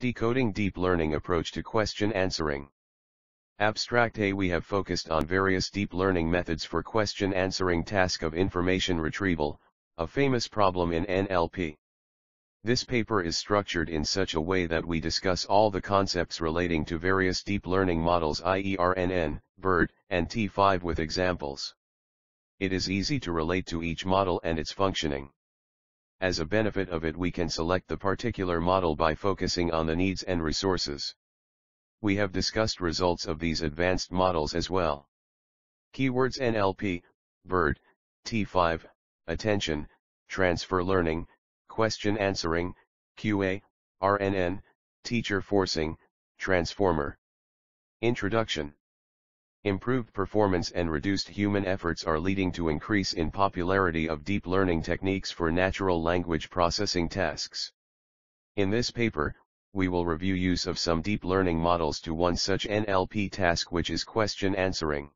Decoding Deep Learning Approach to Question Answering. Abstract A We have focused on various deep learning methods for question answering task of information retrieval, a famous problem in NLP. This paper is structured in such a way that we discuss all the concepts relating to various deep learning models i.e. RNN, BERT, and T5 with examples. It is easy to relate to each model and its functioning. As a benefit of it we can select the particular model by focusing on the needs and resources. We have discussed results of these advanced models as well. Keywords NLP, BERT, T5, attention, transfer learning, question answering, QA, RNN, teacher forcing, transformer. Introduction Improved performance and reduced human efforts are leading to increase in popularity of deep learning techniques for natural language processing tasks. In this paper, we will review use of some deep learning models to one such NLP task which is question answering.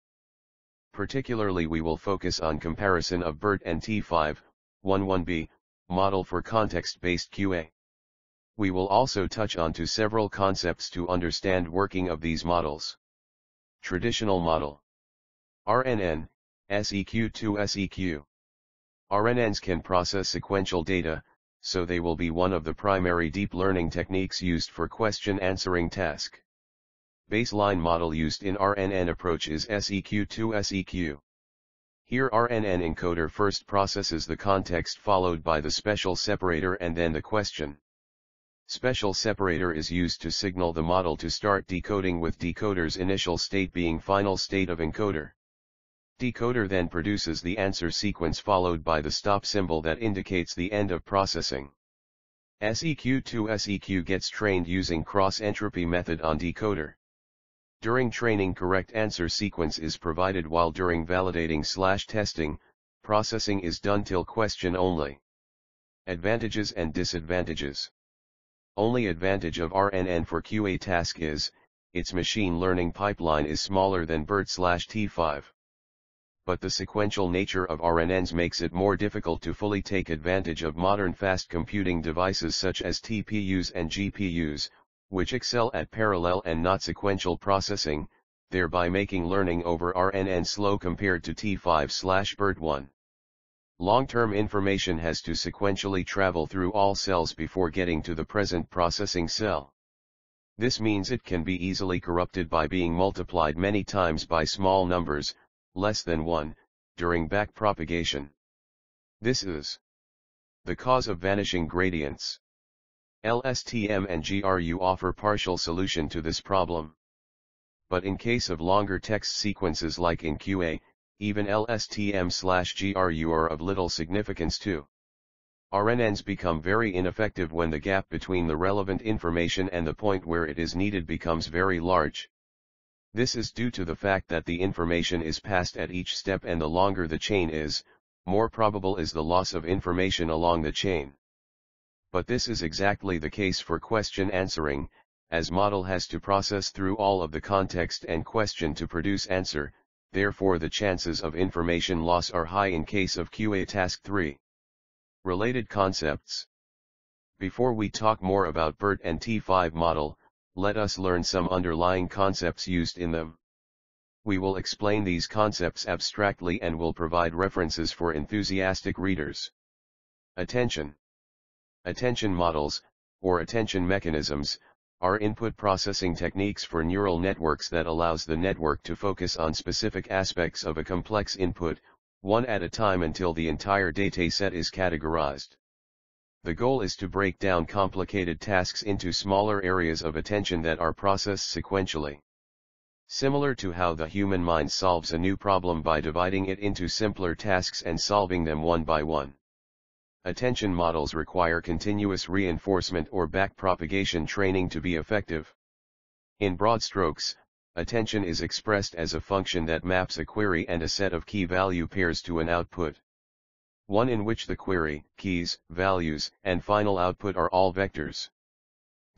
Particularly we will focus on comparison of BERT and T5, 11b, model for context-based QA. We will also touch on to several concepts to understand working of these models. Traditional model. RNN, SEQ to SEQ. RNNs can process sequential data, so they will be one of the primary deep learning techniques used for question answering task. Baseline model used in RNN approach is SEQ to SEQ. Here RNN encoder first processes the context followed by the special separator and then the question. Special separator is used to signal the model to start decoding with decoder's initial state being final state of encoder. Decoder then produces the answer sequence followed by the stop symbol that indicates the end of processing. SEQ2 SEQ gets trained using cross-entropy method on decoder. During training correct answer sequence is provided while during validating slash testing, processing is done till question only. Advantages and disadvantages. Only advantage of RNN for QA task is, its machine learning pipeline is smaller than BERT slash T5. But the sequential nature of RNNs makes it more difficult to fully take advantage of modern fast computing devices such as TPUs and GPUs, which excel at parallel and not sequential processing, thereby making learning over RNN slow compared to T5-BERT1. Long-term information has to sequentially travel through all cells before getting to the present processing cell. This means it can be easily corrupted by being multiplied many times by small numbers, less than 1, during backpropagation. This is the cause of vanishing gradients. LSTM and GRU offer partial solution to this problem. But in case of longer text sequences like in QA, even LSTM slash GRU are of little significance too. RNNs become very ineffective when the gap between the relevant information and the point where it is needed becomes very large. This is due to the fact that the information is passed at each step and the longer the chain is, more probable is the loss of information along the chain but this is exactly the case for question answering, as model has to process through all of the context and question to produce answer, therefore the chances of information loss are high in case of QA task 3. Related concepts. Before we talk more about BERT and T5 model, let us learn some underlying concepts used in them. We will explain these concepts abstractly and will provide references for enthusiastic readers. Attention. Attention models, or attention mechanisms, are input processing techniques for neural networks that allows the network to focus on specific aspects of a complex input, one at a time until the entire dataset is categorized. The goal is to break down complicated tasks into smaller areas of attention that are processed sequentially. Similar to how the human mind solves a new problem by dividing it into simpler tasks and solving them one by one. Attention models require continuous reinforcement or backpropagation training to be effective. In broad strokes, attention is expressed as a function that maps a query and a set of key-value pairs to an output. One in which the query, keys, values, and final output are all vectors.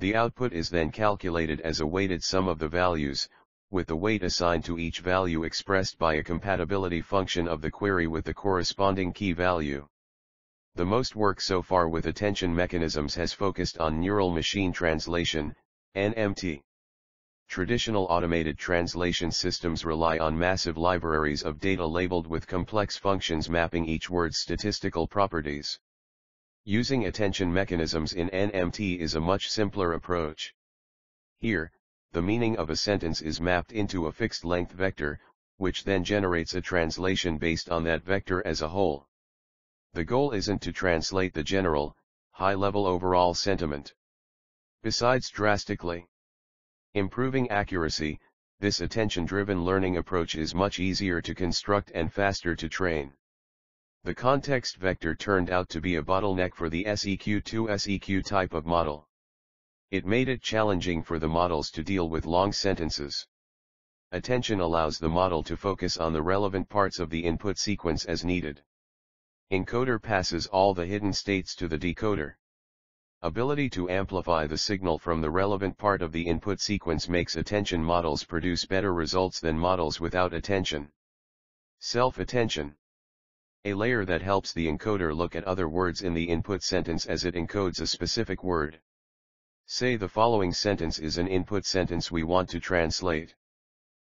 The output is then calculated as a weighted sum of the values, with the weight assigned to each value expressed by a compatibility function of the query with the corresponding key value. The most work so far with attention mechanisms has focused on neural machine translation, NMT. Traditional automated translation systems rely on massive libraries of data labeled with complex functions mapping each word's statistical properties. Using attention mechanisms in NMT is a much simpler approach. Here, the meaning of a sentence is mapped into a fixed length vector, which then generates a translation based on that vector as a whole. The goal isn't to translate the general, high-level overall sentiment. Besides drastically improving accuracy, this attention-driven learning approach is much easier to construct and faster to train. The context vector turned out to be a bottleneck for the SEQ2-SEQ type of model. It made it challenging for the models to deal with long sentences. Attention allows the model to focus on the relevant parts of the input sequence as needed. Encoder passes all the hidden states to the decoder. Ability to amplify the signal from the relevant part of the input sequence makes attention models produce better results than models without attention. Self-attention. A layer that helps the encoder look at other words in the input sentence as it encodes a specific word. Say the following sentence is an input sentence we want to translate.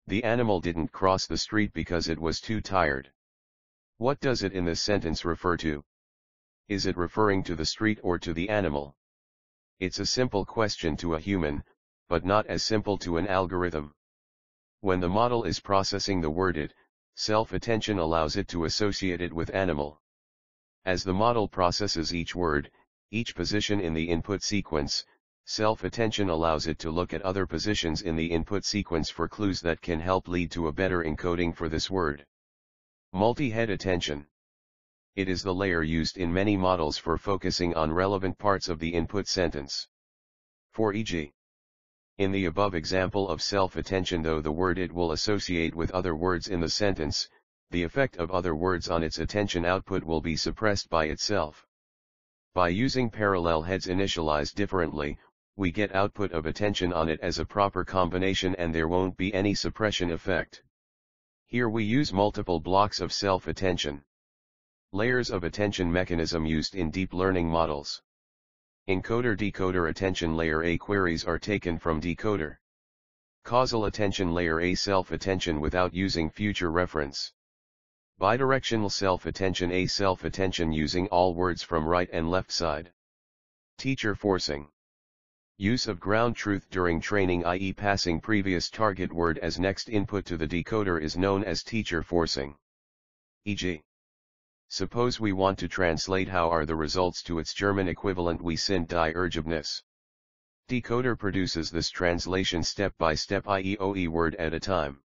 The animal didn't cross the street because it was too tired. What does it in this sentence refer to? Is it referring to the street or to the animal? It's a simple question to a human, but not as simple to an algorithm. When the model is processing the word it, self-attention allows it to associate it with animal. As the model processes each word, each position in the input sequence, self-attention allows it to look at other positions in the input sequence for clues that can help lead to a better encoding for this word. Multi-head attention. It is the layer used in many models for focusing on relevant parts of the input sentence. For e.g. In the above example of self-attention though the word it will associate with other words in the sentence, the effect of other words on its attention output will be suppressed by itself. By using parallel heads initialized differently, we get output of attention on it as a proper combination and there won't be any suppression effect. Here we use multiple blocks of self-attention. Layers of attention mechanism used in deep learning models. Encoder-decoder attention layer A queries are taken from decoder. Causal attention layer A self-attention without using future reference. Bidirectional self-attention A self-attention using all words from right and left side. Teacher forcing. Use of ground truth during training i.e. passing previous target word as next input to the decoder is known as teacher forcing. E.g. Suppose we want to translate how are the results to its German equivalent we sind die Ergebnis. Decoder produces this translation step by step i.e. OE word at a time.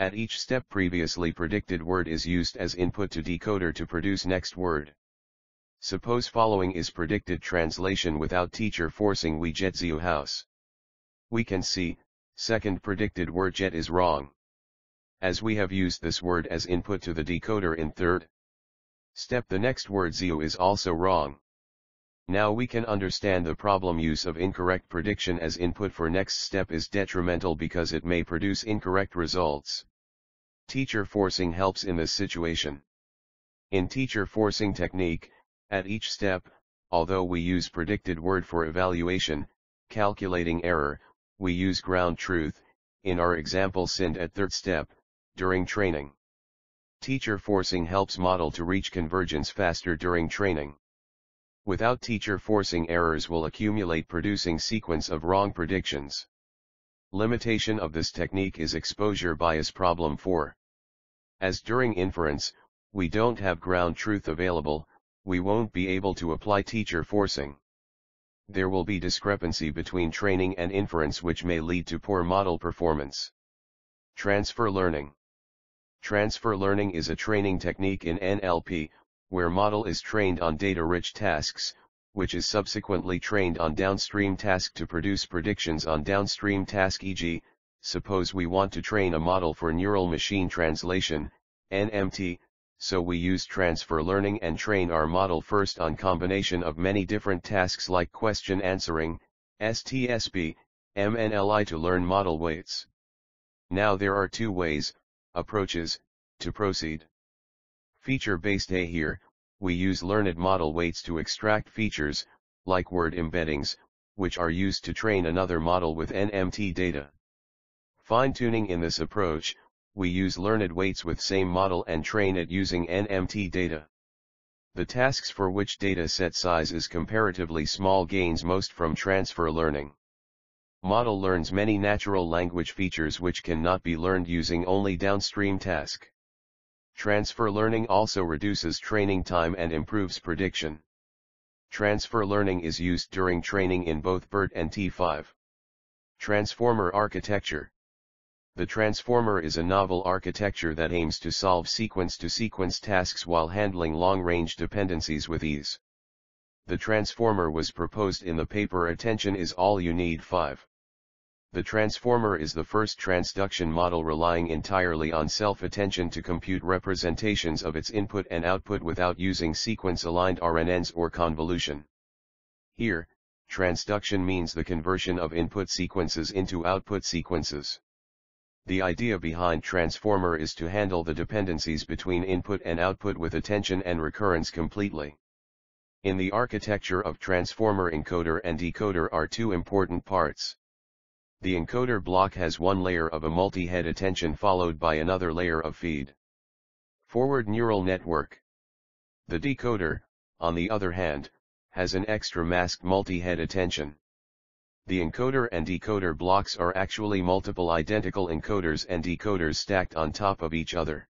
At each step previously predicted word is used as input to decoder to produce next word. Suppose following is predicted translation without teacher forcing we jet zio house. We can see, second predicted word jet is wrong. As we have used this word as input to the decoder in third step the next word zio is also wrong. Now we can understand the problem use of incorrect prediction as input for next step is detrimental because it may produce incorrect results. Teacher forcing helps in this situation. In teacher forcing technique, at each step, although we use predicted word for evaluation, calculating error, we use ground truth, in our example sind at third step, during training. Teacher forcing helps model to reach convergence faster during training. Without teacher forcing errors will accumulate producing sequence of wrong predictions. Limitation of this technique is exposure bias problem 4. As during inference, we don't have ground truth available, we won't be able to apply teacher forcing. There will be discrepancy between training and inference which may lead to poor model performance. Transfer learning. Transfer learning is a training technique in NLP, where model is trained on data-rich tasks, which is subsequently trained on downstream task to produce predictions on downstream task e.g., suppose we want to train a model for neural machine translation, NMT, so we use transfer learning and train our model first on combination of many different tasks like question answering, STSB, MNLI to learn model weights. Now there are two ways, approaches, to proceed. Feature-based A here, we use learned model weights to extract features, like word embeddings, which are used to train another model with NMT data. Fine-tuning in this approach, we use learned weights with same model and train it using NMT data. The tasks for which data set size is comparatively small gains most from transfer learning. Model learns many natural language features which cannot be learned using only downstream task. Transfer learning also reduces training time and improves prediction. Transfer learning is used during training in both BERT and T5. Transformer architecture. The transformer is a novel architecture that aims to solve sequence-to-sequence -sequence tasks while handling long-range dependencies with ease. The transformer was proposed in the paper Attention is All You Need 5. The transformer is the first transduction model relying entirely on self-attention to compute representations of its input and output without using sequence-aligned RNNs or convolution. Here, transduction means the conversion of input sequences into output sequences. The idea behind transformer is to handle the dependencies between input and output with attention and recurrence completely. In the architecture of transformer encoder and decoder are two important parts. The encoder block has one layer of a multi-head attention followed by another layer of feed. Forward neural network. The decoder, on the other hand, has an extra masked multi-head attention. The encoder and decoder blocks are actually multiple identical encoders and decoders stacked on top of each other.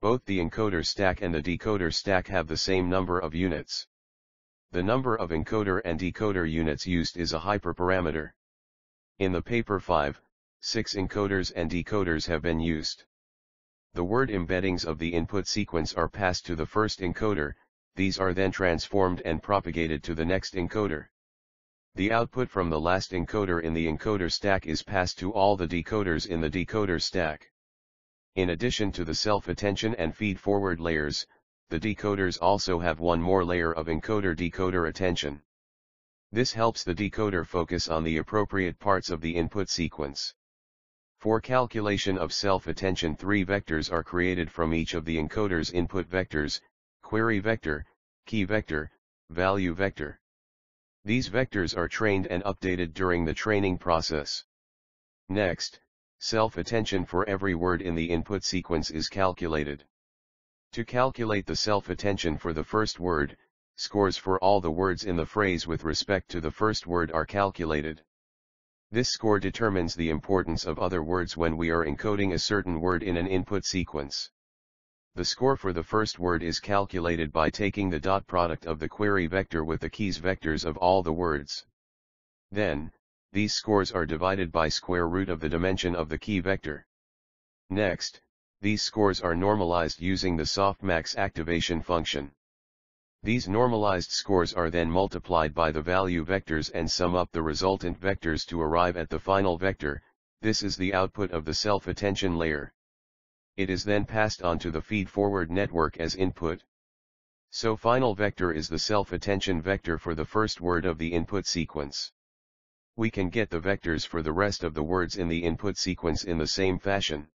Both the encoder stack and the decoder stack have the same number of units. The number of encoder and decoder units used is a hyperparameter. In the paper 5, 6 encoders and decoders have been used. The word embeddings of the input sequence are passed to the first encoder, these are then transformed and propagated to the next encoder. The output from the last encoder in the encoder stack is passed to all the decoders in the decoder stack. In addition to the self-attention and feed-forward layers, the decoders also have one more layer of encoder-decoder attention. This helps the decoder focus on the appropriate parts of the input sequence. For calculation of self-attention three vectors are created from each of the encoder's input vectors, query vector, key vector, value vector. These vectors are trained and updated during the training process. Next, self-attention for every word in the input sequence is calculated. To calculate the self-attention for the first word, scores for all the words in the phrase with respect to the first word are calculated. This score determines the importance of other words when we are encoding a certain word in an input sequence. The score for the first word is calculated by taking the dot product of the query vector with the keys vectors of all the words. Then, these scores are divided by square root of the dimension of the key vector. Next, these scores are normalized using the softmax activation function. These normalized scores are then multiplied by the value vectors and sum up the resultant vectors to arrive at the final vector, this is the output of the self-attention layer. It is then passed on to the feed-forward network as input. So final vector is the self-attention vector for the first word of the input sequence. We can get the vectors for the rest of the words in the input sequence in the same fashion.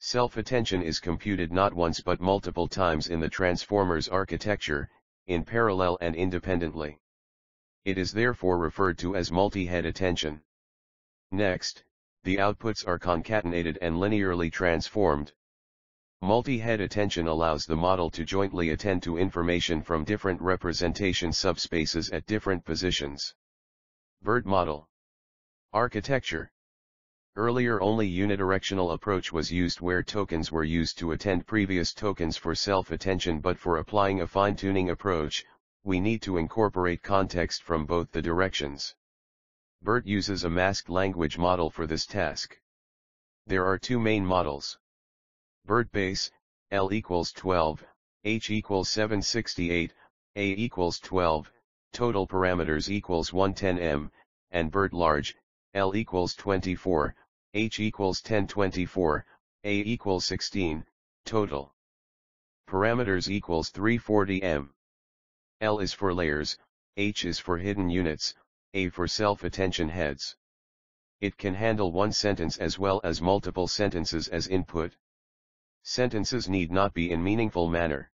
Self-attention is computed not once but multiple times in the transformer's architecture, in parallel and independently. It is therefore referred to as multi-head attention. Next, the outputs are concatenated and linearly transformed. Multi-head attention allows the model to jointly attend to information from different representation subspaces at different positions. BERT model. Architecture. Earlier only unidirectional approach was used where tokens were used to attend previous tokens for self-attention but for applying a fine-tuning approach, we need to incorporate context from both the directions. BERT uses a masked language model for this task. There are two main models. BERT base, L equals 12, H equals 768, A equals 12, total parameters equals 110M, and BERT large, L equals 24, H equals 1024, A equals 16, total. Parameters equals 340 M. L is for layers, H is for hidden units, A for self-attention heads. It can handle one sentence as well as multiple sentences as input. Sentences need not be in meaningful manner.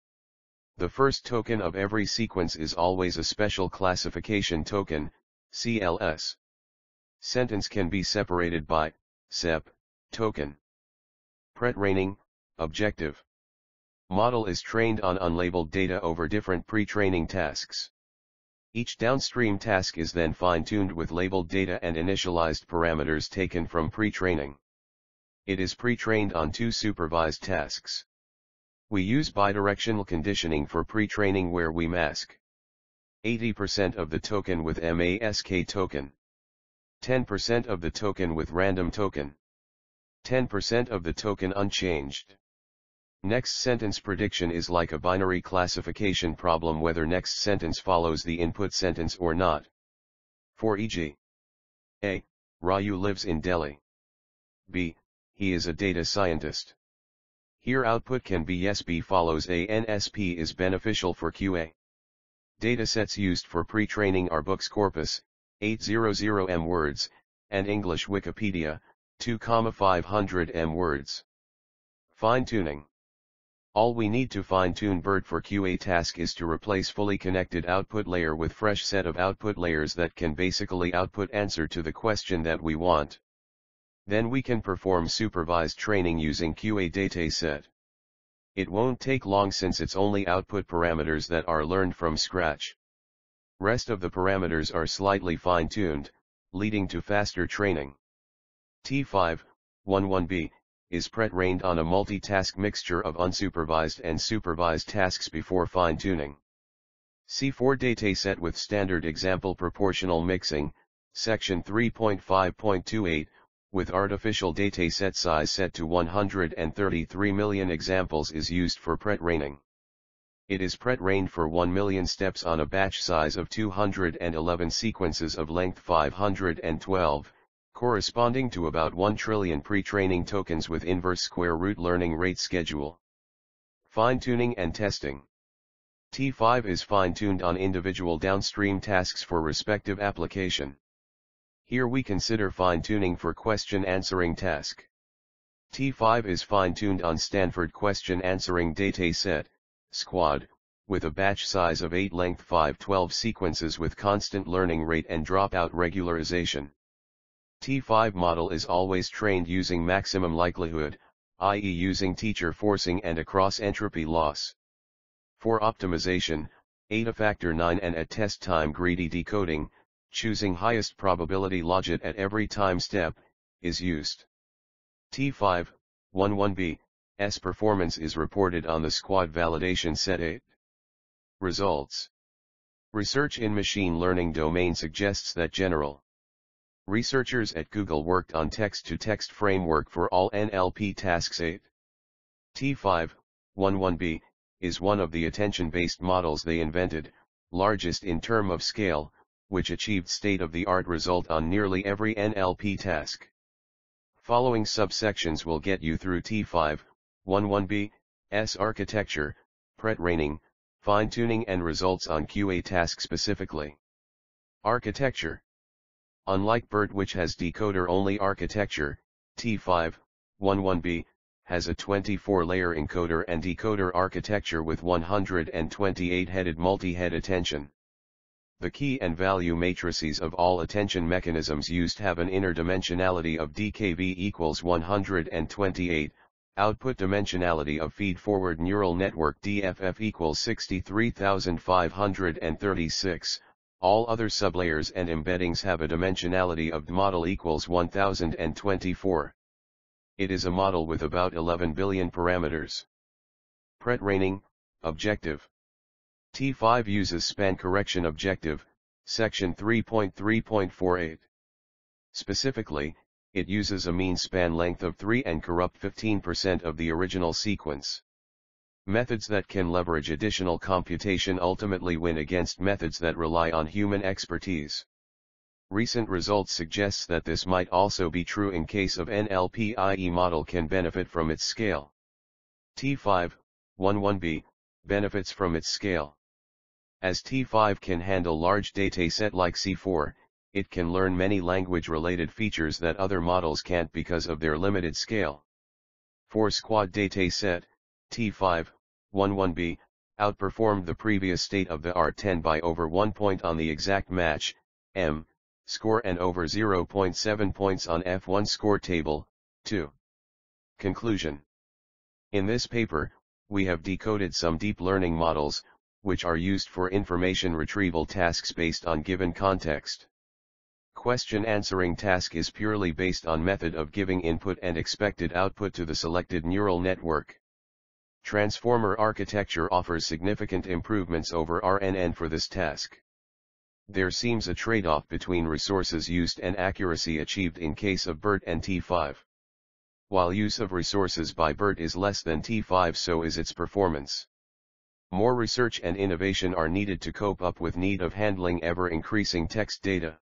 The first token of every sequence is always a special classification token, CLS. Sentence can be separated by, sep, token. Pre-training, objective. Model is trained on unlabeled data over different pre-training tasks. Each downstream task is then fine-tuned with labeled data and initialized parameters taken from pre-training. It is pre-trained on two supervised tasks. We use bidirectional conditioning for pre-training where we mask 80% of the token with mask token, 10% of the token with random token, 10% of the token unchanged. Next sentence prediction is like a binary classification problem whether next sentence follows the input sentence or not. For e.g. A. Raju lives in Delhi. B. He is a data scientist. Here output can be yes B follows A NSP is beneficial for QA. Datasets used for pre-training are books corpus, 800 M words, and English Wikipedia, 2,500 M words. Fine-tuning. All we need to fine-tune BERT for QA task is to replace fully connected output layer with fresh set of output layers that can basically output answer to the question that we want. Then we can perform supervised training using QA dataset. It won't take long since it's only output parameters that are learned from scratch. Rest of the parameters are slightly fine-tuned, leading to faster training. T5, 11B, is pre-trained on a multitask mixture of unsupervised and supervised tasks before fine-tuning. C4 dataset with standard example proportional mixing, section 3.5.28, with artificial dataset size set to 133 million examples is used for pre-training. It is pre-trained for 1 million steps on a batch size of 211 sequences of length 512, corresponding to about 1 trillion pre-training tokens with inverse square root learning rate schedule. Fine-tuning and testing. T5 is fine-tuned on individual downstream tasks for respective application. Here we consider fine-tuning for question answering task. T5 is fine-tuned on Stanford question answering dataset, squad, with a batch size of 8 length 512 sequences with constant learning rate and dropout regularization. T5 model is always trained using maximum likelihood, i.e. using teacher forcing and a cross-entropy loss. For optimization, Adafactor 9 and at test time greedy decoding, choosing highest probability logit at every time step, is used. T5, 11B, S performance is reported on the squad validation set 8. Results Research in machine learning domain suggests that general Researchers at Google worked on text-to-text -text framework for all NLP tasks 8. T5, 11B, is one of the attention-based models they invented, largest in term of scale, which achieved state-of-the-art result on nearly every NLP task. Following subsections will get you through T5, 11B, S architecture, pre-training, fine-tuning and results on QA task specifically. Architecture Unlike BERT which has decoder-only architecture, T5, 11B, has a 24-layer encoder and decoder architecture with 128-headed multi-head attention. The key and value matrices of all attention mechanisms used have an inner dimensionality of dkV equals 128, output dimensionality of feed-forward neural network DFF equals 63536, all other sublayers and embeddings have a dimensionality of model equals 1024. It is a model with about 11 billion parameters. Pre-training, objective. T5 uses span corruption objective, section 3.3.48. Specifically, it uses a mean span length of 3 and corrupt 15% of the original sequence. Methods that can leverage additional computation ultimately win against methods that rely on human expertise. Recent results suggests that this might also be true in case of NLP IE model can benefit from its scale. T5, 11B, benefits from its scale. As T5 can handle large dataset like C4, it can learn many language-related features that other models can't because of their limited scale. For squad dataset, T5, 11B, outperformed the previous state of the R10 by over 1 point on the exact match, M, score and over 0.7 points on F1 score table, 2. Conclusion In this paper, we have decoded some deep learning models, which are used for information retrieval tasks based on given context. Question answering task is purely based on method of giving input and expected output to the selected neural network. Transformer architecture offers significant improvements over RNN for this task. There seems a trade-off between resources used and accuracy achieved in case of BERT and T5. While use of resources by BERT is less than T5 so is its performance. More research and innovation are needed to cope up with need of handling ever-increasing text data.